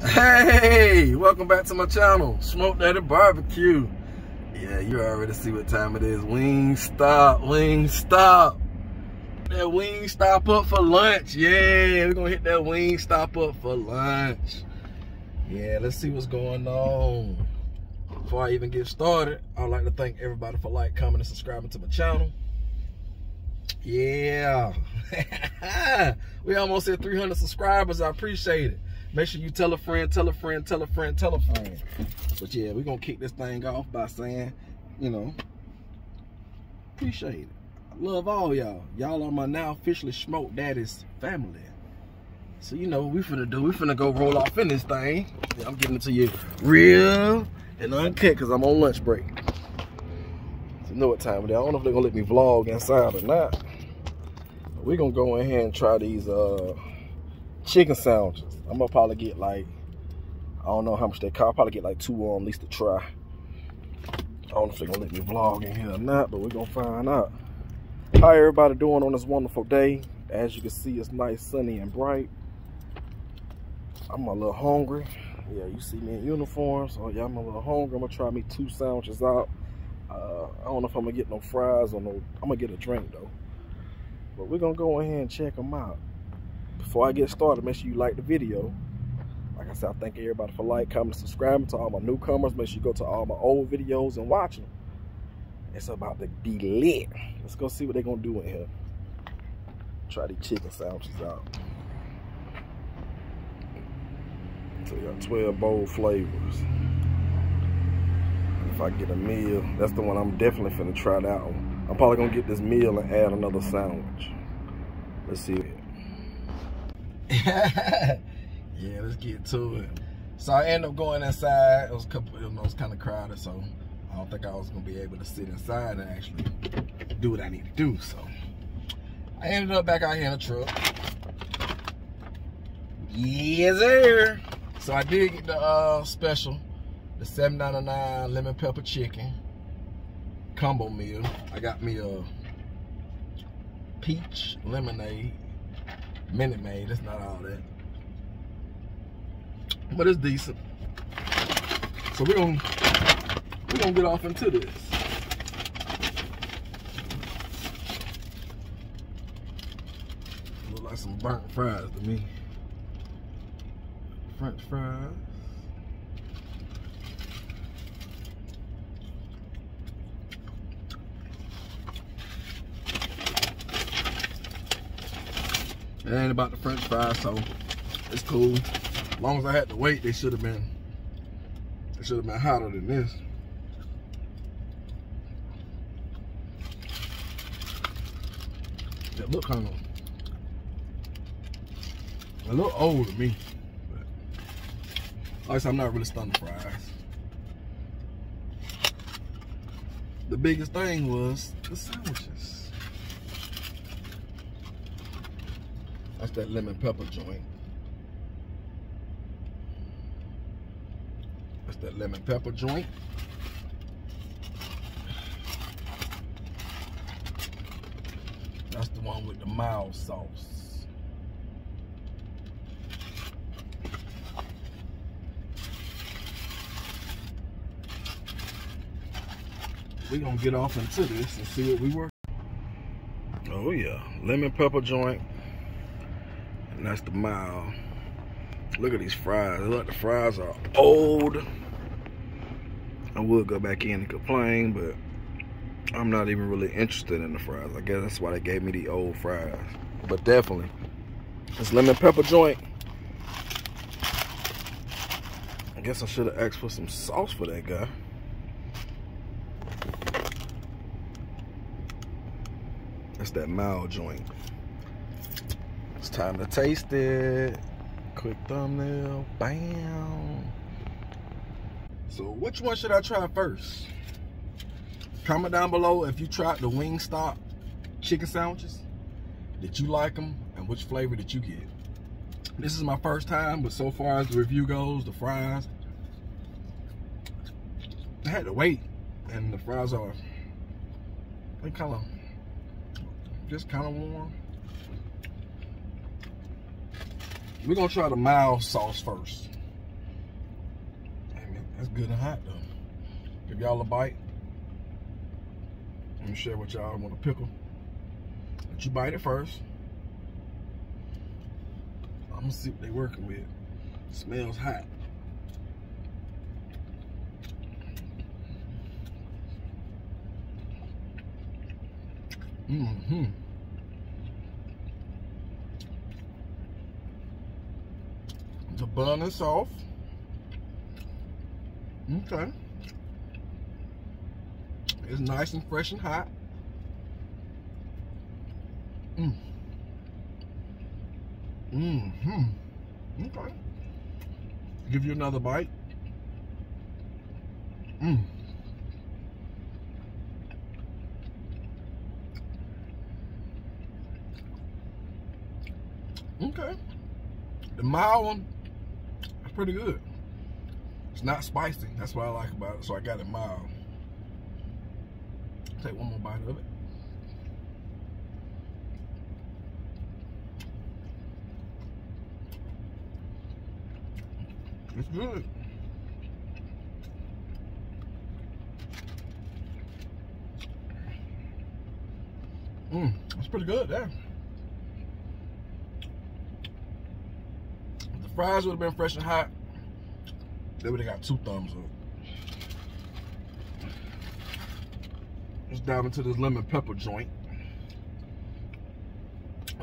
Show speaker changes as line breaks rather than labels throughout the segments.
Hey, welcome back to my channel, Smoke Daddy Barbecue. Yeah, you already see what time it is. Wing stop, wing stop. That wing stop up for lunch. Yeah, we're gonna hit that wing stop up for lunch. Yeah, let's see what's going on. Before I even get started, I'd like to thank everybody for like, commenting, and subscribing to my channel. Yeah, we almost hit 300 subscribers. I appreciate it. Make sure you tell a friend, tell a friend, tell a friend, tell a friend. But yeah, we're gonna kick this thing off by saying, you know, appreciate it. I love all y'all. Y'all are my now officially Smoke Daddy's family. So you know we finna do. We finna go roll off in this thing. Yeah, I'm giving it to you real and uncut because I'm on lunch break. So you know what time it is. I don't know if they're gonna let me vlog inside or not. We're gonna go in here and try these uh chicken sandwiches. I'm gonna probably get like, I don't know how much they cost. I'll probably get like two of them at least to try. I don't know if they're gonna let me vlog in here or not, but we're gonna find out. How everybody doing on this wonderful day? As you can see, it's nice, sunny, and bright. I'm a little hungry. Yeah, you see me in uniform, so yeah, I'm a little hungry. I'm gonna try me two sandwiches out. Uh, I don't know if I'm gonna get no fries or no, I'm gonna get a drink though. But we're gonna go ahead and check them out before I get started, make sure you like the video. Like I said, I thank everybody for like, comment, subscribing to all my newcomers. Make sure you go to all my old videos and watch them. It's about to be lit. Let's go see what they're gonna do in here. Try these chicken sandwiches out. So you got 12 bold flavors. If I get a meal, that's the one I'm definitely finna try that one. I'm probably gonna get this meal and add another sandwich. Let's see. yeah, let's get to it. So I ended up going inside. It was a couple, it was kind of crowded, so I don't think I was gonna be able to sit inside and actually do what I need to do. So I ended up back out here in the truck. Yes, sir. So I did get the uh, special, the $7.99 lemon pepper chicken combo meal. I got me a peach lemonade Minute Maid. It's not all that. But it's decent. So we're gonna we're gonna get off into this. Look like some burnt fries to me. French fries. It ain't about the french fries, so it's cool. As long as I had to wait, they should have been, they should have been hotter than this. It look kind of, a little old to me. But like I'm not really stunned fries. The biggest thing was the sandwiches. That's that lemon pepper joint. That's that lemon pepper joint. That's the one with the mild sauce. We're gonna get off into this and see what we work. Oh yeah, lemon pepper joint. That's the mile. Look at these fries. Look, the fries are old. I would go back in and complain, but I'm not even really interested in the fries. I guess that's why they gave me the old fries. But definitely, this lemon pepper joint. I guess I should have asked for some sauce for that guy. That's that mild joint. Time to taste it. Quick thumbnail. Bam. So which one should I try first? Comment down below if you tried the Wingstop chicken sandwiches. Did you like them? And which flavor did you get? This is my first time, but so far as the review goes, the fries, I had to wait. And the fries are, they kind of, just kind of warm. We're gonna try the mild sauce first. That's good and hot though. Give y'all a bite. Let me share with y'all. Want a pickle. Let you bite it first. I'm gonna see what they working with. smells hot. Mm-hmm. Is soft. Okay. It's nice and fresh and hot. Mm. Mm-hmm. Okay. Give you another bite. Mmm. Okay. The mild one, that's pretty good. It's not spicy. That's what I like about it. So I got it mild. Take one more bite of it. It's good. Mmm, it's pretty good there. If the fries would have been fresh and hot, they would have got two thumbs up. Let's dive into this lemon pepper joint.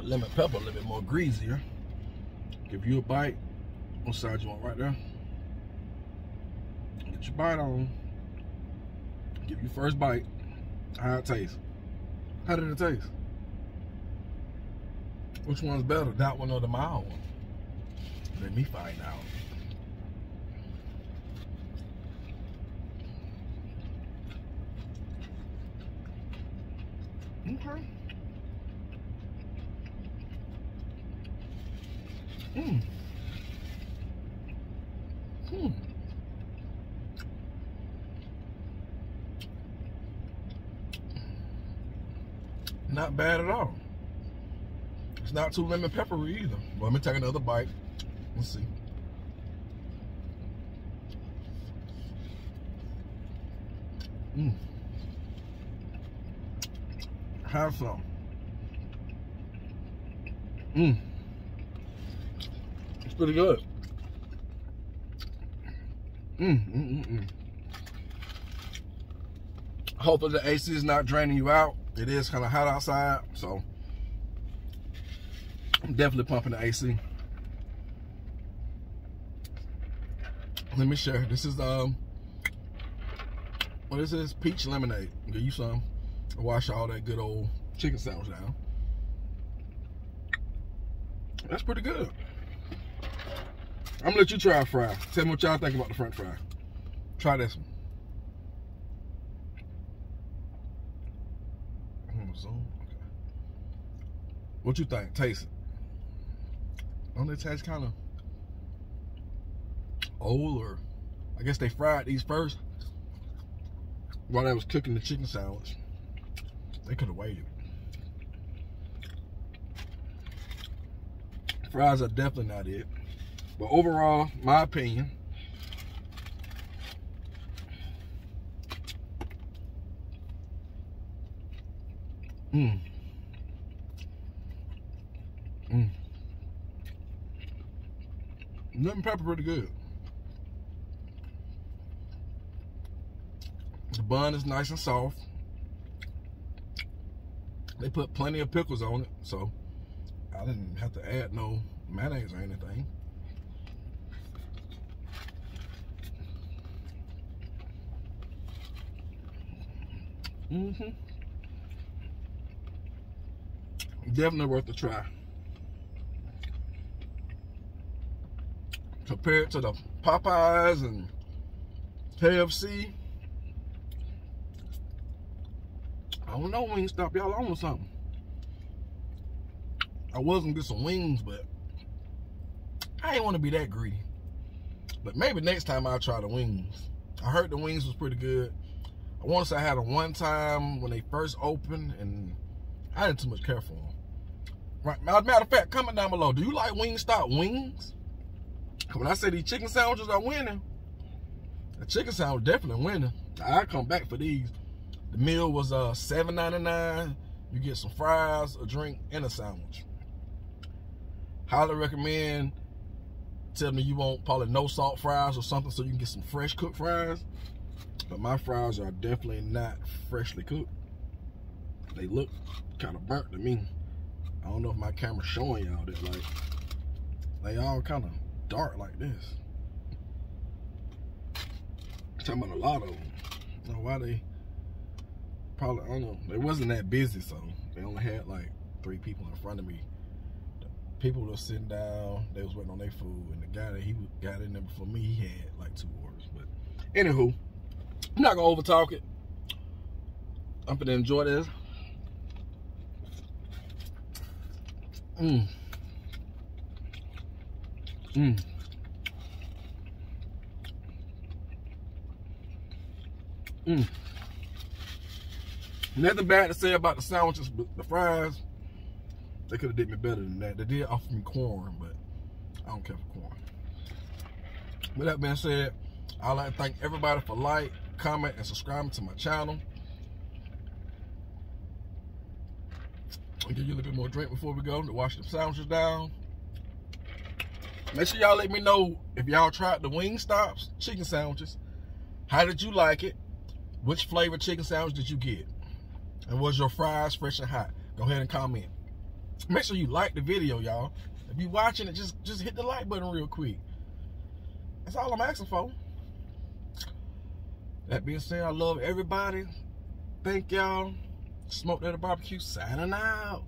Lemon pepper a little bit more greasier. Give you a bite. What side you want right there? Get your bite on. Give you first bite. How it tastes. How did it taste? Which one's better, that one or the mild one? Let me find out. Okay. Mmm. Hmm. Not bad at all. It's not too lemon peppery either. But let me take another bite. Let's see. Mmm. Have some. Mmm. It's pretty good. Mm, mm, mm, mm. Hopefully the AC is not draining you out. It is kind of hot outside, so I'm definitely pumping the AC. Let me share. This is um, is this? Peach lemonade. Give you some. Wash all that good old chicken sandwich down. That's pretty good. I'm gonna let you try a fry. Tell me what y'all think about the French fry. Try this one. What you think? Taste it. Don't it taste kind of old or I guess they fried these first while they was cooking the chicken sandwich. They could have waited. Fries are definitely not it. But overall, my opinion, Mmm. Mmm. Lemon pepper pretty good. Bun is nice and soft. They put plenty of pickles on it, so I didn't have to add no mayonnaise or anything. Mm-hmm. Definitely worth a try. Compared to the Popeyes and KFC. I don't know Wingstop, y'all on something. I was gonna get some wings, but I ain't want to be that greedy. But maybe next time I'll try the wings. I heard the wings was pretty good. I want to say I had them one time when they first opened, and I didn't too much care for them. Right. As a matter of fact, comment down below. Do you like Wingstop wings? When I say these chicken sandwiches are winning, The chicken sandwich definitely winning. I come back for these. The meal was uh $7.99. You get some fries, a drink, and a sandwich. Highly recommend. Tell me you want probably no salt fries or something so you can get some fresh cooked fries. But my fries are definitely not freshly cooked. They look kind of burnt to me. I don't know if my camera's showing y'all that like they all kind of dark like this. I'm talking about a lot of them. Know why they probably I don't know. It wasn't that busy, so they only had like three people in front of me. The people were sitting down, they was waiting on their food, and the guy that he got in there before me, he had like two orders. But anywho, I'm not gonna overtalk it. I'm gonna enjoy this. Mmm. Mmm. Mmm. Nothing bad to say about the sandwiches, but the fries, they could have did me better than that. They did offer me corn, but I don't care for corn. With that being said, I'd like to thank everybody for like, comment, and subscribing to my channel. I'll give you a little bit more drink before we go to wash the sandwiches down. Make sure y'all let me know if y'all tried the wing stops chicken sandwiches. How did you like it? Which flavor chicken sandwich did you get? And was your fries fresh and hot? Go ahead and comment. Make sure you like the video, y'all. If you watching it, just, just hit the like button real quick. That's all I'm asking for. That being said, I love everybody. Thank y'all. Smoke Daddy Barbecue signing out.